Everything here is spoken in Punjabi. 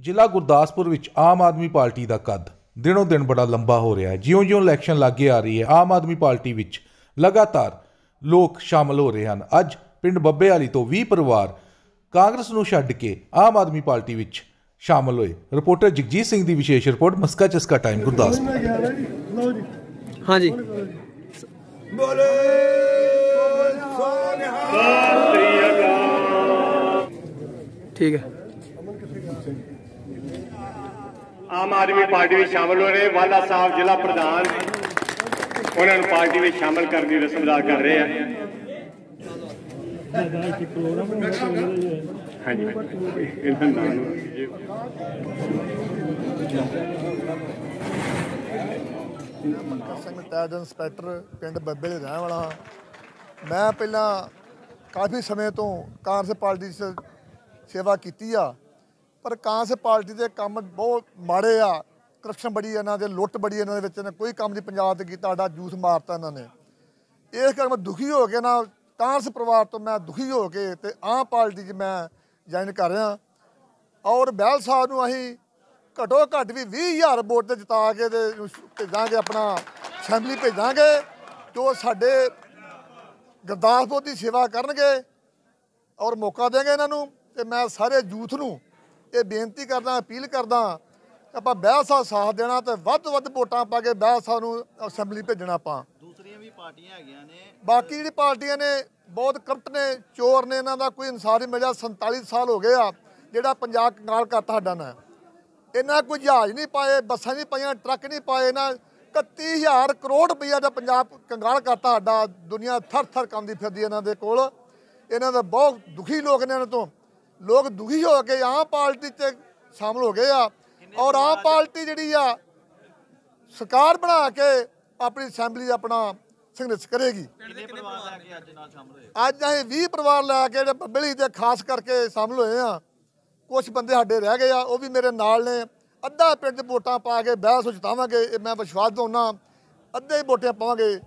ਜ਼ਿਲ੍ਹਾ ਗੁਰਦਾਸਪੁਰ ਵਿੱਚ ਆਮ ਆਦਮੀ ਪਾਰਟੀ ਦਾ ਕੱਦ ਦਿਨੋਂ ਦਿਨ ਬੜਾ ਲੰਬਾ ਹੋ ਰਿਹਾ ਹੈ। ਜਿਉਂ-ਜਿਉਂ ਇਲੈਕਸ਼ਨ ਲਾਗੇ ਆ ਰਹੀ ਹੈ ਆਮ ਆਦਮੀ ਪਾਰਟੀ ਵਿੱਚ ਲਗਾਤਾਰ ਲੋਕ ਸ਼ਾਮਲ ਹੋ ਰਹੇ ਹਨ। ਅੱਜ ਪਿੰਡ ਬੱਬੇ ਵਾਲੀ ਤੋਂ 20 ਪਰਿਵਾਰ ਕਾਂਗਰਸ ਨੂੰ ਛੱਡ ਕੇ ਆਮ ਆਦਮੀ ਪਾਰਟੀ ਵਿੱਚ ਸ਼ਾਮਲ ਹੋਏ। ਰਿਪੋਰਟਰ ਜਗਜੀਤ ਸਿੰਘ ਦੀ ਵਿਸ਼ੇਸ਼ ਰਿਪੋਰਟ ਮਸਕਾ ਚਸਕਾ ਟਾਈਮ ਗੁਰਦਾਸਪੁਰ। ਹਾਂਜੀ। ਠੀਕ ਹੈ। ਆਮ ਆਦਮੀ ਪਾਰਟੀ ਵਿੱਚ ਸ਼ਾਮਲ ਹੋ ਰਹੇ ਵਾਲਾ ਸਾਹਿਬ ਜ਼ਿਲ੍ਹਾ ਪ੍ਰਧਾਨ, ਉਹਨਾਂ ਨੂੰ ਪਾਰਟੀ ਵਿੱਚ ਸ਼ਾਮਲ ਕਰਨ ਦੀ ਰਸਮ ਅਦਾ ਕਰ ਰਹੇ ਆ। ਹਾਂਜੀ। ਇਹਨਾਂ ਦਾ ਨਾਮ। ਸਿੰਘ ਟੈਡ ਇੰਸਪੈਕਟਰ ਪਿੰਡ ਬੱਬੇ ਦੇ ਰਹਿਣ ਵਾਲਾ ਹਾਂ। ਮੈਂ ਪਹਿਲਾਂ ਕਾਫੀ ਸਮੇਂ ਤੋਂ ਕਾਂਗਰਸ ਪਾਰਟੀ 'ਚ ਸੇਵਾ ਕੀਤੀ ਆ। ਪਰ ਕਾਂਗਰਸ ਪਾਰਟੀ ਦੇ ਕੰਮ ਬਹੁਤ ਮਾੜੇ ਆ। ਕਰਪਸ਼ਨ ਬੜੀ ਇਹਨਾਂ ਦੇ, ਲੁੱਟ ਬੜੀ ਇਹਨਾਂ ਦੇ ਵਿੱਚ ਨੇ ਕੋਈ ਕੰਮ ਨਹੀਂ ਪੰਜਾਬ ਤੇ ਕੀਤਾ, ਸਾਡਾ ਜੂਸ ਮਾਰਤਾ ਇਹਨਾਂ ਨੇ। ਇਸ ਕਰਕੇ ਮੈਂ ਦੁਖੀ ਹੋ ਕੇ ਨਾ, ਕਾਂਗਰਸ ਪਰਿਵਾਰ ਤੋਂ ਮੈਂ ਦੁਖੀ ਹੋ ਕੇ ਤੇ ਆਮ ਪਾਰਟੀ 'ਚ ਮੈਂ ਜੁਆਇਨ ਕਰ ਰਿਹਾ। ਔਰ ਬਹਿਲ ਸਾਹਿਬ ਨੂੰ ਅਸੀਂ ਘਟੋ ਘੱਟ ਵੀ 20000 ਵੋਟ ਤੇ ਜਿਤਾ ਕੇ ਤੇ ਭੇਜਾਂਗੇ ਆਪਣਾ ਅਸੈਂਬਲੀ ਭੇਜਾਂਗੇ, ਜੋ ਸਾਡੇ ਗੁਰਦਾਸਪੁਰ ਦੀ ਸੇਵਾ ਕਰਨਗੇ। ਔਰ ਮੌਕਾ ਦੇਂਗੇ ਇਹਨਾਂ ਨੂੰ ਤੇ ਮੈਂ ਸਾਰੇ ਯੂਥ ਨੂੰ ਇਹ ਬੇਨਤੀ ਕਰਦਾ ਅਪੀਲ ਕਰਦਾ ਆਪਾਂ ਬਹਿਲ ਸਾਹਿਬ ਸਾਥ ਦੇਣਾ ਤੇ ਵੱਧ ਤੋਂ ਵੱਧ ਵੋਟਾਂ ਪਾ ਕੇ ਬਹਿਲ ਸਾਹਿਬ ਨੂੰ ਅਸੈਂਬਲੀ ਭੇਜਣਾ ਆਪਾਂ। ਦੂਸਰੀਆਂ ਵੀ ਪਾਰਟੀਆਂ ਹੈਗੀਆਂ ਨੇ। ਬਾਕੀ ਜਿਹੜੀ ਪਾਰਟੀਆਂ ਨੇ ਬਹੁਤ ਕਰਪਟ ਨੇ ਚੋਰ ਨੇ ਇਹਨਾਂ ਦਾ ਕੋਈ ਇਨਸਾਫ ਨਹੀਂ ਮਿਲਿਆ 47 ਸਾਲ ਹੋ ਗਏ ਆ ਜਿਹੜਾ ਪੰਜਾਬ ਕੰਗਾਲ ਕਰਤਾ ਸਾਡਾ ਨਾ। ਇਹਨਾਂ ਕੋਈ ਜਹਾਜ਼ ਨਹੀਂ ਪਾਏ ਬੱਸਾਂ ਨਹੀਂ ਪਾਈਆਂ ਟਰੱਕ ਨਹੀਂ ਪਾਏ ਨਾ 31000 ਕਰੋੜ ਰੁਪਈਆ ਦਾ ਪੰਜਾਬ ਕੰਗਾਲ ਕਰਤਾ ਸਾਡਾ ਦੁਨੀਆ ਥਰ ਥਰ ਕੰਮਦੀ ਫਿਰਦੀ ਇਹਨਾਂ ਦੇ ਕੋਲ। ਇਹਨਾਂ ਦਾ ਬਹੁਤ ਦੁਖੀ ਲੋਕ ਨੇ ਇਹਨਾਂ ਤੋਂ। ਲੋਕ ਦੁਖੀ ਹੋ ਕੇ ਆਮ ਪਾਰਟੀ 'ਚ ਸ਼ਾਮਲ ਹੋ ਗਏ ਆ। ਔਰ ਆਮ ਪਾਰਟੀ ਜਿਹੜੀ ਆ ਸਰਕਾਰ ਬਣਾ ਕੇ ਆਪਣੀ ਅਸੈਂਬਲੀ ਆਪਣਾ ਸੰਘਰਸ਼ ਕਰੇਗੀ। ਅੱਜ ਅਸੀਂ 20 ਪਰਿਵਾਰ ਲੈ ਕੇ ਜਿਹੜੇ ਬੱਬਲੀ ਤੇ ਖਾਸ ਕਰਕੇ ਸ਼ਾਮਲ ਹੋਏ ਆ। ਕੁਝ ਬੰਦੇ ਸਾਡੇ ਰਹਿ ਗਏ ਆ ਉਹ ਵੀ ਮੇਰੇ ਨਾਲ ਨੇ। ਅੱਧਾ ਪਿੰਡ ਵੋਟਾਂ ਪਾ ਕੇ ਬਹਿਸ ਜਿਤਾਵਾਂਗੇ ਇਹ ਮੈਂ ਵਿਸ਼ਵਾਸ ਦਿਵਾਉਣਾ ਅੱਧੇ ਵੋਟਾਂ ਪਾਵਾਂਗੇ।